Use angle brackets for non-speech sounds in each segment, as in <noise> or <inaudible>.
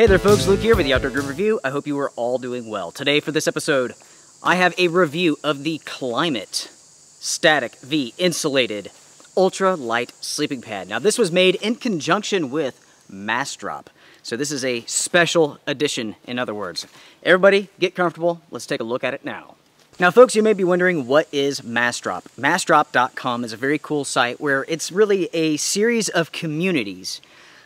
Hey there folks, Luke here with the Outdoor Gear Review. I hope you are all doing well. Today for this episode, I have a review of the Klymit Static V Insulated Ultra Light Sleeping Pad. Now this was made in conjunction with Massdrop. So this is a special edition, in other words. Everybody, get comfortable. Let's take a look at it now. Now folks, you may be wondering what is Massdrop. Massdrop.com is a very cool site where it's really a series of communities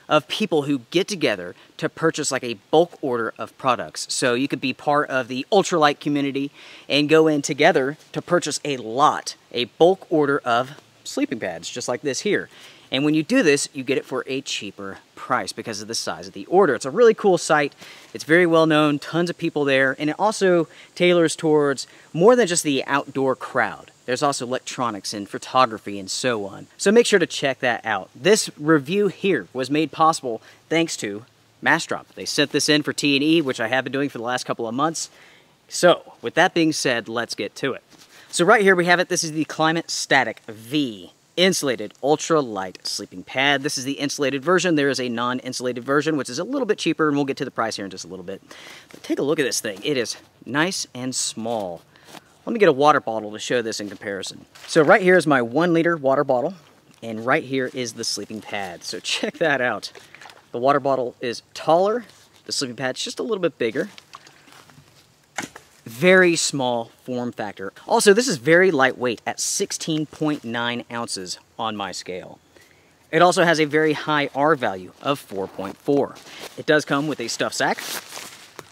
of people who get together to purchase like a bulk order of products. So you could be part of the ultralight community and go in together to purchase a lot, a bulk order of sleeping pads, just like this here. And when you do this, you get it for a cheaper price because of the size of the order. It's a really cool site. It's very well known, tons of people there, and it also tailors towards more than just the outdoor crowd. There's also electronics and photography and so on. So make sure to check that out. This review here was made possible thanks to Massdrop. They sent this in for T&E, which I have been doing for the last couple of months. So, with that being said, let's get to it. So right here we have it. This is the Klymit Static V insulated ultra light sleeping pad. This is the insulated version. There is a non-insulated version, which is a little bit cheaper, and we'll get to the price here in just a little bit. But take a look at this thing. It is nice and small. Let me get a water bottle to show this in comparison. So right here is my one liter water bottle, and right here is the sleeping pad. So <laughs> check that out. The water bottle is taller, the sleeping pad's just a little bit bigger. Very small form factor. Also, this is very lightweight at 16.9 ounces on my scale. It also has a very high R value of 4.4. It does come with a stuff sack,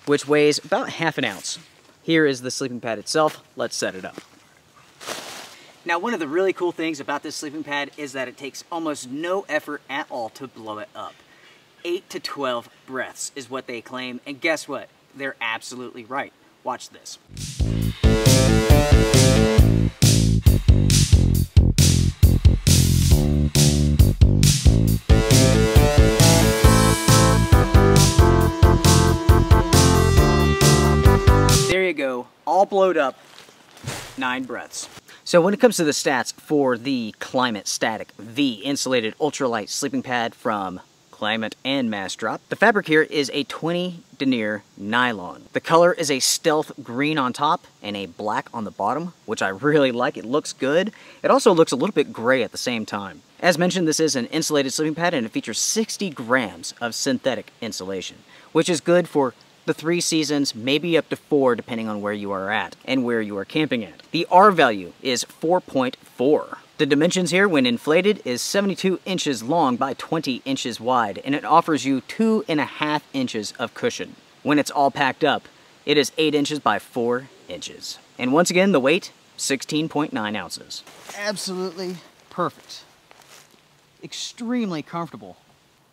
which weighs about half an ounce. Here is the sleeping pad itself. Let's set it up. Now, one of the really cool things about this sleeping pad is that it takes almost no effort at all to blow it up. 8 to 12 breaths is what they claim, and guess what? They're absolutely right. Watch this. There you go, all blowed up, nine breaths. So when it comes to the stats for the Klymit Static V Insulated Ultralight Sleeping Pad from Klymit and Massdrop. the fabric here is a 20 denier nylon. The color is a stealth green on top and a black on the bottom, which I really like. It looks good. It also looks a little bit gray at the same time. As mentioned, this is an insulated sleeping pad and it features 60 grams of synthetic insulation, which is good for the three seasons, maybe up to four depending on where you are at and where you are camping at. The R value is 4.4. The dimensions here, when inflated, is 72 inches long by 20 inches wide, and it offers you two and a half inches of cushion. When it's all packed up, it is 8 inches by 4 inches. And once again, the weight, 16.9 ounces. Absolutely perfect. Extremely comfortable.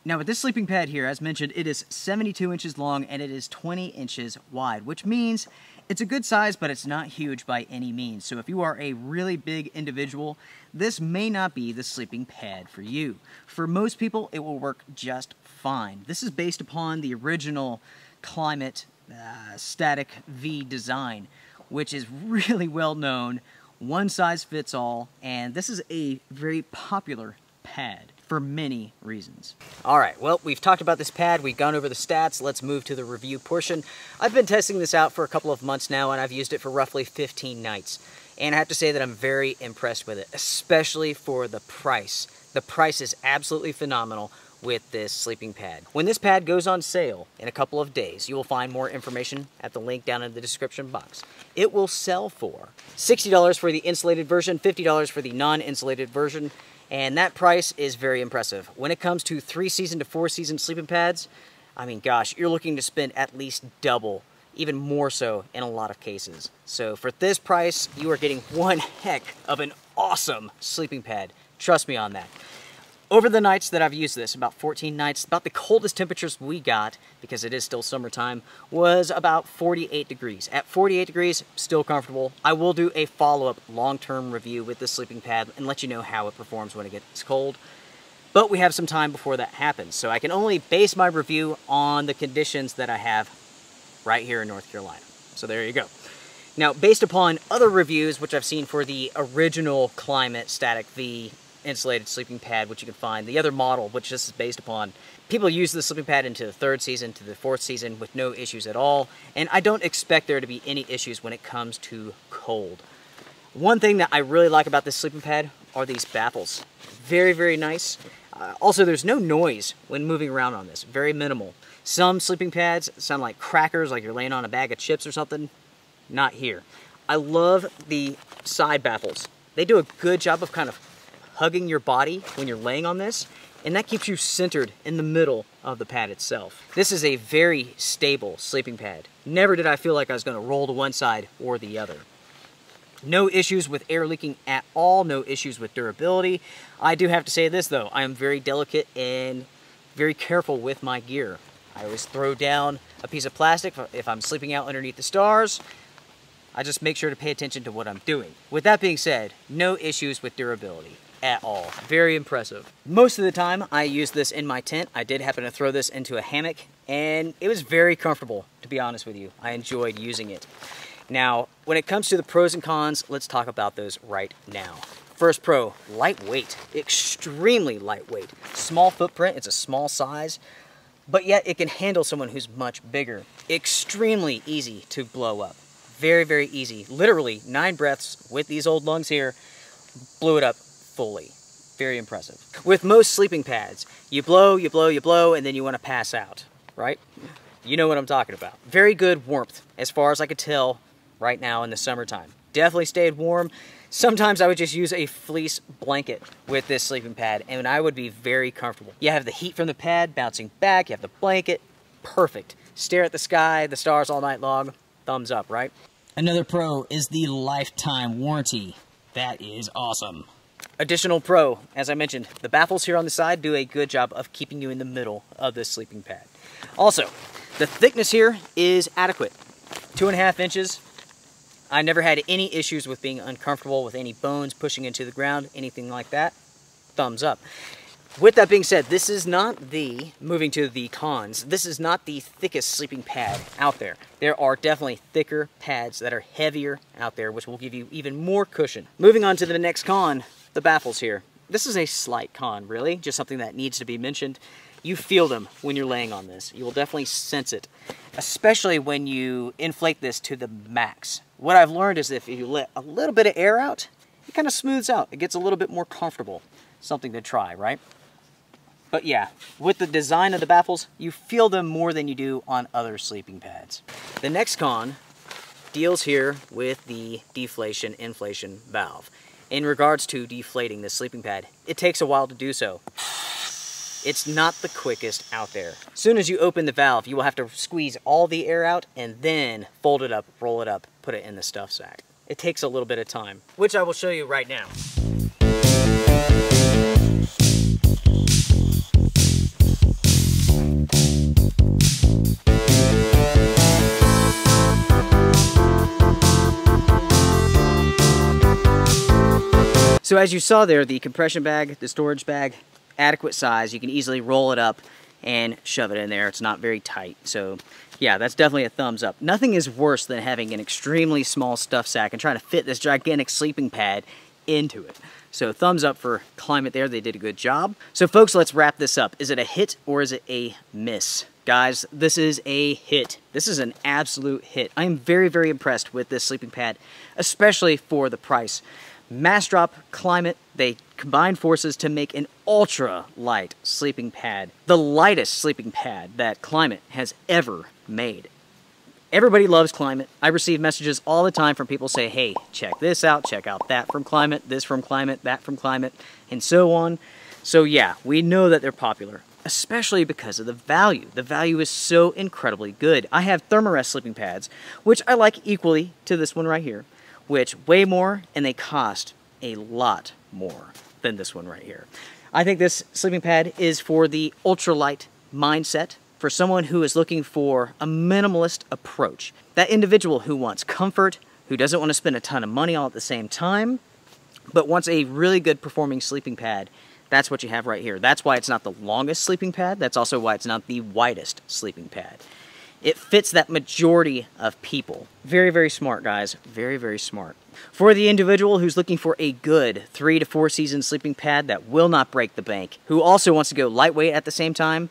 Now with this sleeping pad here, as mentioned, it is 72 inches long and it is 20 inches wide, which means it's a good size, but it's not huge by any means. So if you are a really big individual, this may not be the sleeping pad for you. For most people, it will work just fine. This is based upon the original Klymit uh, Static V design, which is really well known, one size fits all, and this is a very popular pad for many reasons. All right, well, we've talked about this pad, we've gone over the stats, let's move to the review portion. I've been testing this out for a couple of months now, and I've used it for roughly 15 nights. And I have to say that I'm very impressed with it, especially for the price. The price is absolutely phenomenal with this sleeping pad. When this pad goes on sale in a couple of days, you will find more information at the link down in the description box. It will sell for $60 for the insulated version, $50 for the non-insulated version, and that price is very impressive. When it comes to three season to four season sleeping pads, I mean, gosh, you're looking to spend at least double, even more so in a lot of cases. So for this price, you are getting one heck of an awesome sleeping pad. Trust me on that. Over the nights that I've used this, about 14 nights, about the coldest temperatures we got, because it is still summertime, was about 48 degrees. At 48 degrees, still comfortable. I will do a follow-up long-term review with this sleeping pad and let you know how it performs when it gets cold. But we have some time before that happens, so I can only base my review on the conditions that I have right here in North Carolina. So there you go. Now, based upon other reviews, which I've seen for the original Klymit Static V insulated sleeping pad, which you can find, the other model, which this is based upon, people use the sleeping pad into the third season, to the fourth season with no issues at all, and I don't expect there to be any issues when it comes to cold. One thing that I really like about this sleeping pad are these baffles. Very, very nice. Uh, also, there's no noise when moving around on this, very minimal. Some sleeping pads sound like crackers, like you're laying on a bag of chips or something. Not here. I love the side baffles. They do a good job of kind of hugging your body when you're laying on this, and that keeps you centered in the middle of the pad itself. This is a very stable sleeping pad. Never did I feel like I was gonna roll to one side or the other. No issues with air leaking at all, no issues with durability. I do have to say this though, I am very delicate and very careful with my gear. I always throw down a piece of plastic if I'm sleeping out underneath the stars. I just make sure to pay attention to what I'm doing. With that being said, no issues with durability at all. Very impressive. Most of the time I use this in my tent. I did happen to throw this into a hammock and it was very comfortable, to be honest with you. I enjoyed using it. Now, when it comes to the pros and cons, let's talk about those right now. First pro, lightweight, extremely lightweight. Small footprint, it's a small size, but yet it can handle someone who's much bigger. Extremely easy to blow up. Very, very easy. Literally, nine breaths with these old lungs here, blew it up fully. Very impressive. With most sleeping pads, you blow, you blow, you blow, and then you want to pass out, right? You know what I'm talking about. Very good warmth, as far as I could tell right now in the summertime. Definitely stayed warm. Sometimes I would just use a fleece blanket with this sleeping pad and I would be very comfortable. You have the heat from the pad bouncing back, you have the blanket, perfect. Stare at the sky, the stars all night long, thumbs up, right? Another pro is the lifetime warranty. That is awesome. Additional pro, as I mentioned, the baffles here on the side do a good job of keeping you in the middle of this sleeping pad. Also, the thickness here is adequate. Two and a half inches, I never had any issues with being uncomfortable with any bones pushing into the ground, anything like that. Thumbs up. With that being said, this is not the, moving to the cons, this is not the thickest sleeping pad out there. There are definitely thicker pads that are heavier out there, which will give you even more cushion. Moving on to the next con, the baffles here. This is a slight con, really, just something that needs to be mentioned. You feel them when you're laying on this. You will definitely sense it, especially when you inflate this to the max. What I've learned is if you let a little bit of air out, it kind of smooths out. It gets a little bit more comfortable. Something to try, right? But yeah, with the design of the baffles, you feel them more than you do on other sleeping pads. The next con deals here with the deflation inflation valve. In regards to deflating the sleeping pad, it takes a while to do so. It's not the quickest out there. As soon as you open the valve, you will have to squeeze all the air out and then fold it up, roll it up, put it in the stuff sack. It takes a little bit of time, which I will show you right now. So as you saw there, the compression bag, the storage bag, adequate size. You can easily roll it up and shove it in there. It's not very tight. So yeah, that's definitely a thumbs up. Nothing is worse than having an extremely small stuff sack and trying to fit this gigantic sleeping pad into it. So thumbs up for Klymit there. They did a good job. So folks, let's wrap this up. Is it a hit or is it a miss? Guys, this is a hit. This is an absolute hit. I am very, very impressed with this sleeping pad, especially for the price. Massdrop, Klymit, they combine forces to make an ultra light sleeping pad. The lightest sleeping pad that Klymit has ever made. Everybody loves Klymit. I receive messages all the time from people say, hey, check this out, check out that from Klymit, this from Klymit, that from Klymit, and so on. So yeah, we know that they're popular, especially because of the value. The value is so incredibly good. I have Thermarest sleeping pads, which I like equally to this one right here which weigh more and they cost a lot more than this one right here. I think this sleeping pad is for the ultralight mindset, for someone who is looking for a minimalist approach. That individual who wants comfort, who doesn't want to spend a ton of money all at the same time, but wants a really good performing sleeping pad, that's what you have right here. That's why it's not the longest sleeping pad. That's also why it's not the widest sleeping pad. It fits that majority of people. Very, very smart, guys. Very, very smart. For the individual who's looking for a good three to four season sleeping pad that will not break the bank, who also wants to go lightweight at the same time,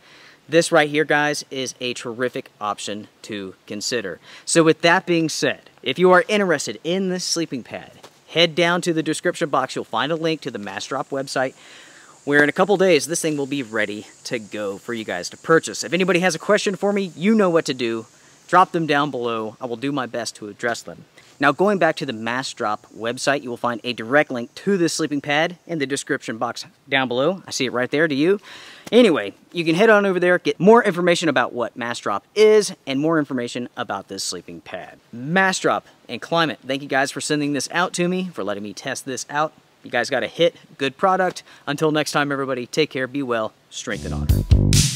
this right here, guys, is a terrific option to consider. So with that being said, if you are interested in this sleeping pad, head down to the description box. You'll find a link to the Massdrop website where in a couple days this thing will be ready to go for you guys to purchase. If anybody has a question for me, you know what to do. Drop them down below. I will do my best to address them. Now going back to the Massdrop website, you will find a direct link to this sleeping pad in the description box down below. I see it right there to you. Anyway, you can head on over there, get more information about what Massdrop is, and more information about this sleeping pad. Massdrop and Klymit, thank you guys for sending this out to me, for letting me test this out. You guys got a hit, good product. Until next time, everybody, take care, be well, strength and honor.